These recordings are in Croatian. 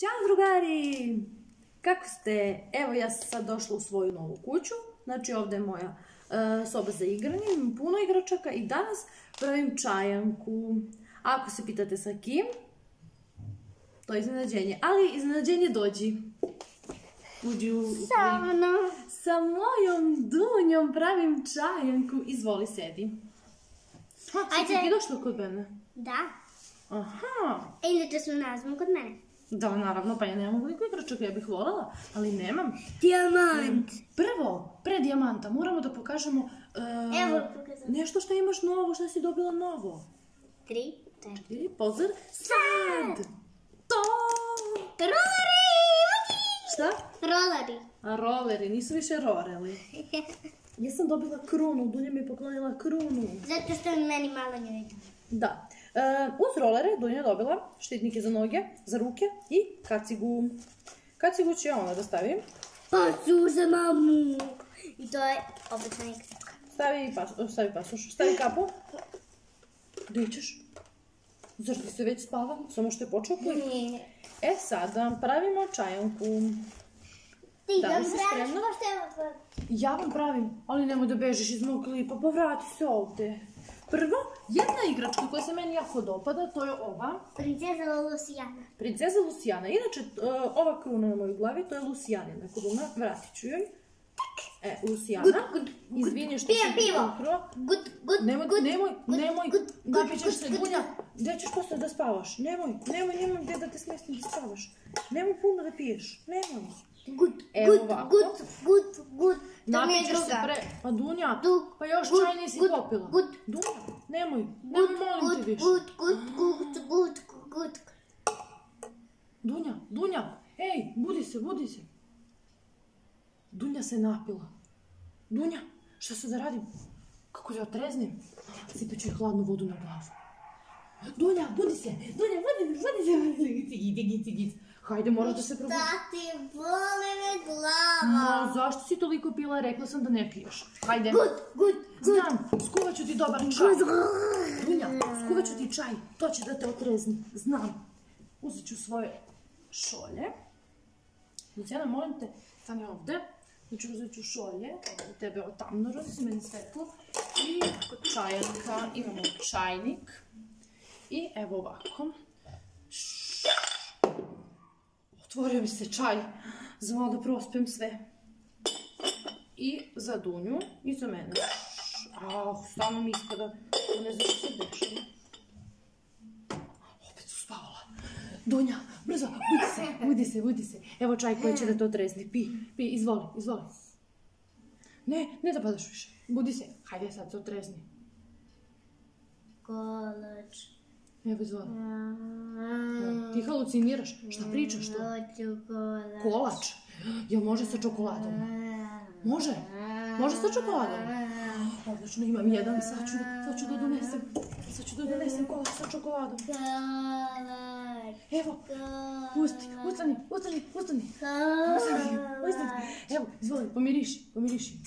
Ćao drugari! Kako ste? Evo ja sam sad došla u svoju novu kuću. Znači ovdje je moja e, soba za igranje, imam puno igračaka i danas pravim čajanku. Ako se pitate sa kim, to je iznenađenje. Ali iznenađenje dođi. Uđi u... Sa mnom. Sa mojom Dunjom pravim čajanku. Izvoli, sedi. Ha, sad Ajde. si ti došla kod mene? Da. Aha. E, Inače smo nazvom kod mene. Da, naravno, pa ja nemam veliko igračaka, ja bih voljela, ali nemam. Dijamant. Prvo, pre dijamanta, moramo da pokažemo e, Evo, nešto što imaš novo, što si dobila novo. Tri, četiri. Pozor, sad! To! Rolleri! Šta? Rolleri. A roleri, nisu više roreli. Ja sam dobila krunu, Dunja mi je poklonila krunu. Zato što je meni malo njoj. Da. E, uz rolere Dunja dobila štitnike za noge, za ruke i kacigu. Kacigu će ona da stavi. Pasu za mamu. I to je obična igračka. Stavi, pas, stavi pasoš, stavi kapu. Gdje ćeš? Zar ti se već spava? Samo što je počeo klip. E sada pravimo čajanku. Ti Da li si spremna? Ja vam pravim, ali nemoj da bežiš iz mog klipa, pa vrati se ovdje. Prvo, jedna igračka koja se meni jako dopada, to je ova. Princeza Lucijana. Princeza Lucijana. Inače, e, ova kruna na mojoj glavi, to je Lucijanina kruna. Vratit ću joj. E, Lucijana. Izvini što. Good, good, Nemoj, nemoj, nemoj, napit ćeš se, Dunja, gdje ćeš poslije da spavaš? Nemoj, nemoj, nemoj gdje da te smestim da spavaš. Nemoj puno da piješ, nemoj. Good, Evo good, ovako. good, good, good. To mi je se druga. pre... Pa Dunja, Du- pa još good, čaj nisi good, popila. good. Dunja, nemoj, nemoj, molim good, te više. good, good, good, good, good. Dunja, Dunja, ej, budi se, budi se. Dunja se napila. Dunja, šta se da radim? Kako da otreznim? Sipet ću hladnu vodu na glavu. Dunja, budi se, Dunja, budi se, budi se, budi se, gici. Hajde, moraš da se probudi. Tati, boli me glava. Ma, zašto si toliko pila? Rekla sam da ne piješ. Hajde. Good, good, Znam, skuvat ću ti dobar čaj. Dunja, skuvat ću ti čaj. To će da te otrezni. Znam. Uzet ću svoje šolje. Lucijana, molim te, stani ovdje. Znači, uzet ću šolje. Ovo tebe je tamno, rozi meni svetlo. I čajanka. Imamo čajnik. I evo ovako. Otvorio mi se čaj. Za malo da prospem sve. I za Dunju i za mene. Ah, stvarno mi ispada. da Ne znam što se dešava. Opet su spavala. Dunja, brzo, budi se, budi se, budi se. Evo čaj koji će da to trezni. Pi, pi, izvoli, izvoli. Ne, ne da padaš više. Budi se. Hajde sad, to trezni. Kolač. Evo, izvoli. Ti haluciniraš. Šta pričaš to? Kolač. Jel može sa čokoladom? Može? Može sa čokoladom? Odlično, imam jedan, sad ću, sad ću da donesem, sad ću da donesem kolač sa čokoladom. Evo, pusti, ustani, ustani, ustani. Ustani, ustani. Evo, izvoli, pomiriši, pomiriši.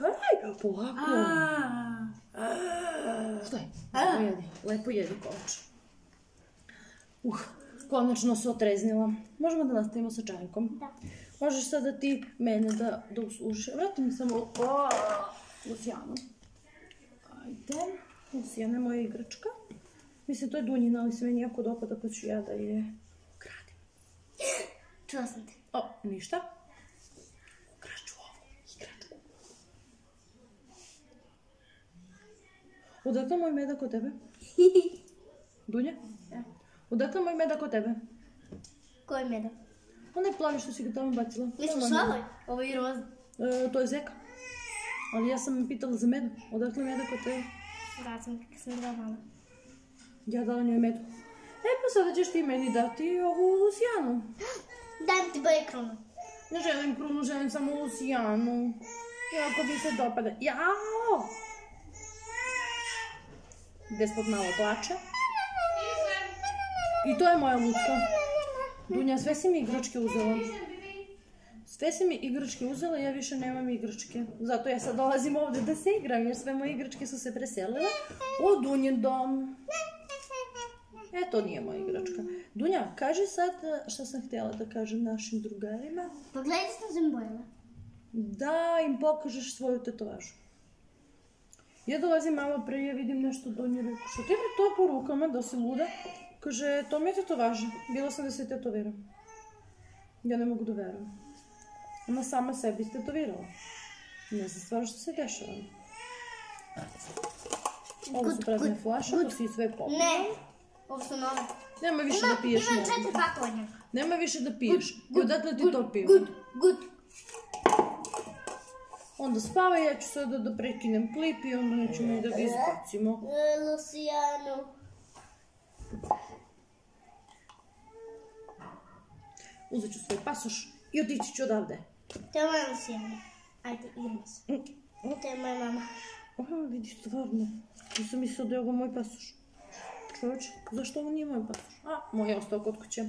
Aj, polako. Šta je? Lepo jedi, lepo jedi kolač. Uh, konačno se otreznila. Možemo da nastavimo sa čajkom? Da. Možeš sada ti mene da, da uslužiš. Vrati mi samo o, Lucijanu. Ajde. Lucijana je moja igračka. Mislim, to je Dunjina, ali se meni jako dopada pa ću ja da je ukradim. Čuo sam te. O, ništa. Odakle moj medak od tebe? Dunja? Odakle moj medak od tebe? Koji medak? Onaj plavi što si ga tamo bacila. Medak. ovaj? Ovo je roz. E, to je zeka. Ali ja sam pitala za medu. Odakle medak od tebe? Da, sam kako sam bila mala. Ja dala njoj medu. E pa sada ćeš ti meni dati ovu Lucijanu. Dajem ti boje krunu. Ne želim krunu, želim samo Lucijanu. Jako mi se dopada. Jao! Despot malo plače. I to je moja lutka. Dunja, sve si mi igračke uzela. Sve si mi igračke uzela, ja više nemam igračke. Zato ja sad dolazim ovdje da se igram, jer sve moje igračke su se preselile u Dunjin dom. E, to nije moja igračka. Dunja, kaži sad e, šta sam htjela da kažem našim drugarima. Pogledaj što sam bojila. Da im pokažeš svoju tetovažu. Ja dolazim malo prije, vidim nešto Dunju, rekao, što ti mi to po rukama, da si luda? Kaže, to mi je tetovaža, bila sam da se tetoviram. Ja ne mogu da verujem. Ona sama sebi istetovirala. Ne znam stvarno što se dešava. Ovo su prazne flaše, to si sve popila. Ne. Ovo su nove. Nema više da piješ imam četiri pakovanja. Nema više da piješ. I odatle ti to pivo. Good, good. Onda spava, ja ću sada da prekinem klip i onda nećemo i da ga izbacimo. Luciano. Uzet ću svoj pasoš i otići ću odavde. To je moja Luciano. Ajde, idemo se. To je moja mama. Aha, vidi, stvarno. Nisam mislila da je ovo moj pasoš. Čovječe, zašto ovo nije moj pasoš? A, moj je ostao kod kuće.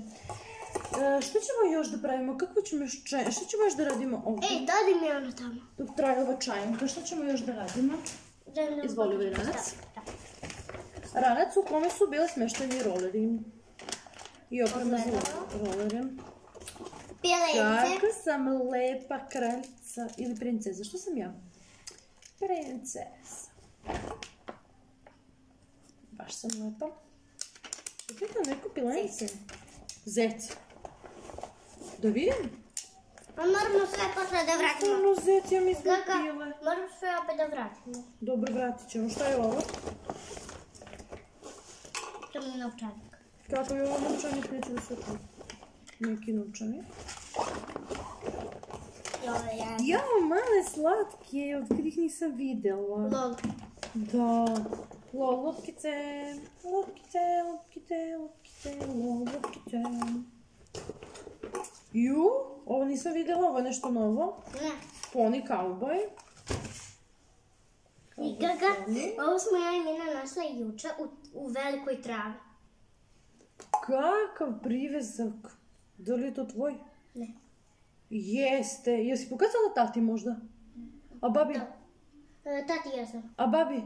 E, što ćemo još da pravimo? Kako ćemo još čaj? Što ćemo još da radimo ovdje? Ej, dodi mi ono tamo. Dok traje ova čajanka, što ćemo još da radimo? Mi Izvoli. Da, da. Ranac u kome su bile smešteni roleri. I oprema za rolere. Pjelenice. Kako sam lepa kraljica ili princeza. Što sam ja? Princesa. Baš sam lepa. Čekaj da neko pilenice. Zec. Da vidim. Pa moramo sve posle da vratimo. Ono zec, ja Kaka, pile. moramo sve opet da vratimo. Dobro, vratit ćemo. Šta je ovo? To mi je novčanik. Kako je ovo novčanik? Neću da se otvorim. Neki novčanik. Jao, male slatke, od kojih nisam vidjela. lol. Da. Lol, lutkice, lutkice, lutkice, lutkice, lol, lutkice. Ju, ovo nisam vidjela, ovo je nešto novo. Ne. Pony cowboy. I Gaga, ovo smo ja i Mina našla juče u, u velikoj travi. Kakav privezak. Da li je to tvoj? Ne. Jeste. Jesi pokazala tati možda? A babi? Da. E, tati ja sam. A babi?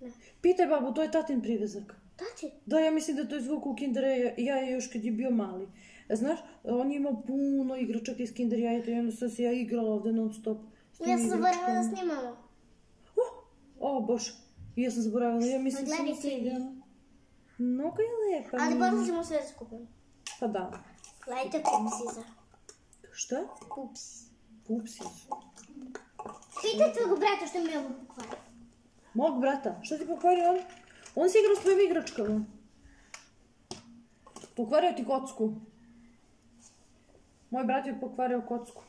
Ne. Pitaj babu, to je tatin privezak. Tati? Da, ja mislim da to je zvuk u Kinder ja je još kad je bio mali. Znaš, on je imao puno igračaka iz Kinder jajeta i onda sam se ja igrala ovdje non stop. Ja sam zaboravila da snimamo. Uh, o, bož, i ja sam zaboravila, ja mislim Gledaj sam se igrala. Mnogo je lepa. Ali moramo ćemo sve da skupimo. Pa da. Gledajte pupsiza. Šta? Pups. Pupsi. Pitaj tvojeg brata što mi je ovo pokvario. Mog brata, šta ti pokvario on? On se igra s tvojim igračkama. Pokvario ti kocku. Moj brat je pokvario kocku.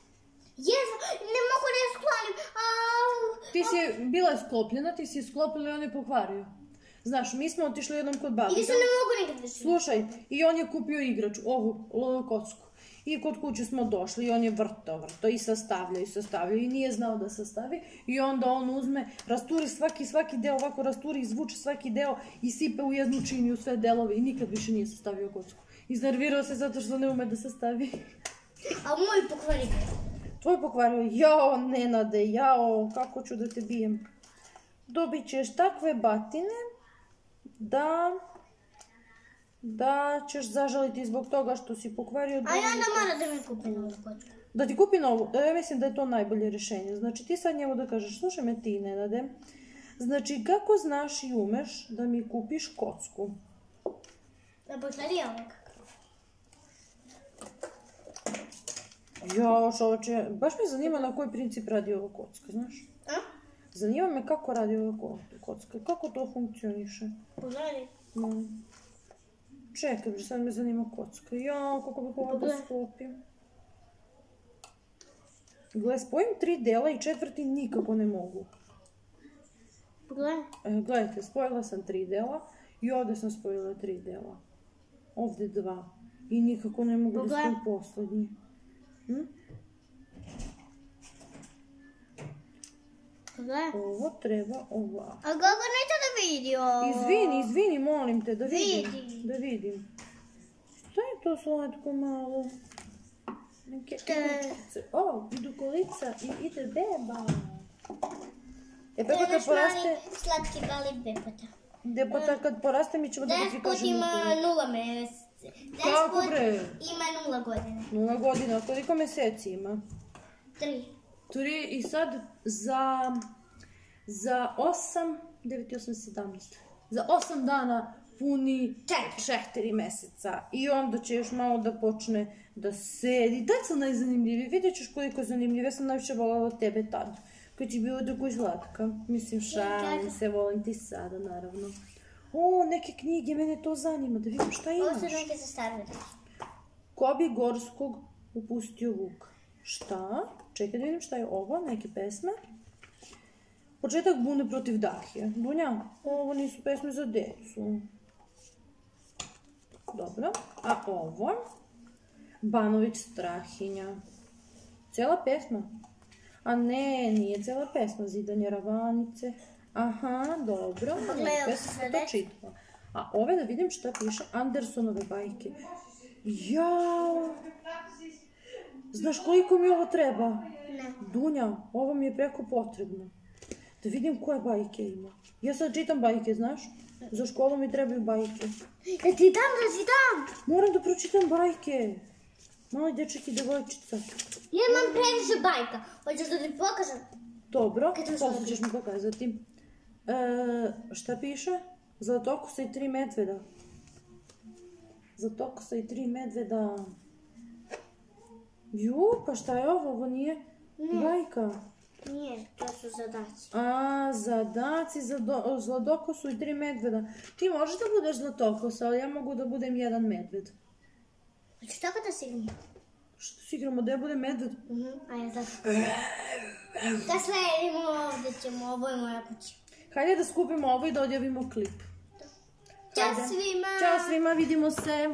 Jezu, ne mogu da je sklonim. Ti si bila je sklopljena, ti si sklopila i on je pokvario. Znaš, mi smo otišli jednom kod babi. I više ne mogu nikad više. Slušaj, i on je kupio igrač, ovu, ovu kocku. I kod kuće smo došli i on je vrto, vrto i sastavlja i sastavlja i nije znao da sastavi. I onda on uzme, rasturi svaki, svaki deo, ovako rasturi, izvuče svaki deo i sipe u jednu činiju sve delove i nikad više nije sastavio kocku. Iznervirao se zato što ne ume da sastavi. A moj pokvari. Tvoj pokvario, jao Nenade, jao, kako ću da te bijem. Dobit ćeš takve batine da da ćeš zažaliti zbog toga što si pokvario A drugu- onda mora da mi kupi novu kocku. Da ti kupi novu, e, ja mislim da je to najbolje rješenje. Znači ti sad njemu da kažeš, slušaj me ti Nenade, znači kako znaš i umeš da mi kupiš kocku? Da pogledaj ovo kakav. Jao čoveče, baš me zanima na koji princip radi ova kocka, znaš? A? Zanima me kako radi ova ko- kocka, kako to funkcioniše. Pogledaj. No. Čekaj, bre, sad me zanima kocka. Jao, kako bih da Pogledaj. sklopim. Gle, spojim tri dela i četvrti nikako ne mogu. Pogledaj. E, gledajte, spojila sam tri dela i ovdje sam spojila tri dela. Ovdje dva. I nikako ne mogu da spojim posljednji. Hm? Pogledaj. Ovo treba ovako. A kako neće da vidi ovo? Izvini, izvini, molim te, da vidim. Vidi. Da vidim. Šta je to slatko malo? Neke igračkice. O, idu kolica i ide beba. E beba kad naš poraste, slatki gali bebota. bebota kad poraste mi ćemo da Despot prikažemo. ima nula mes, Kako bre? ima nula godine. Nula godina, koliko mjeseci ima? Tri. Tri i sad za, za osam, 9 8, 17. Za osam dana puni Četiri. četiri mjeseca. I onda će još malo da počne da sedi. Tad su najzanimljiviji. Vidjet ćeš koliko zanimljiv. Ja sam najviše voljela tebe tad. Kad ti bilo tako slatka. Mislim, šalim se, volim ti sada, naravno. O, neke knjige, mene to zanima. Da vidim šta Ovo su imaš. neke za starve. Ko bi Gorskog upustio vuk? Šta? Čekaj da vidim šta je ovo, neke pesme. Početak bune protiv Dahije. Bunja, ovo nisu pesme za decu. Dobro. A ovo? Banović Strahinja. Cijela pesma? A ne, nije cijela pesma. Zidanje ravanice. Aha, dobro. Pogledaj, Pesma sam to čitala. A ove da vidim šta piše. Andersonove bajke. Jao! Znaš koliko mi ovo treba? Ne. Dunja, ovo mi je preko potrebno. Da vidim koje bajke ima. Ja sad čitam bajke, znaš? Za školu mi trebaju bajke. Da ti dam, da ti dam! Moram da pročitam bajke. Mali dečak i devojčica. Ja imam previše bajka. Hoćeš da ti pokažem? Dobro, posle ćeš mi pokazati. E, šta piše? Zlatokosa i tri medveda. Zlatokosa i tri medveda. Ju, pa šta je ovo? Ovo nije bajka. Nije, to su zadaci. A, zadaci za do, zladokosu i tri medveda. Ti možeš da budeš zlatokosa, ali ja mogu da budem jedan medved. Hoćeš tako da si Što si igramo da ja budem medved? Mhm, a ja zato. Da sve idemo ovdje ćemo, ovo je moja kuća. Hajde da skupimo ovo i da odjavimo klip. Ćao svima! Ćao svima, vidimo se.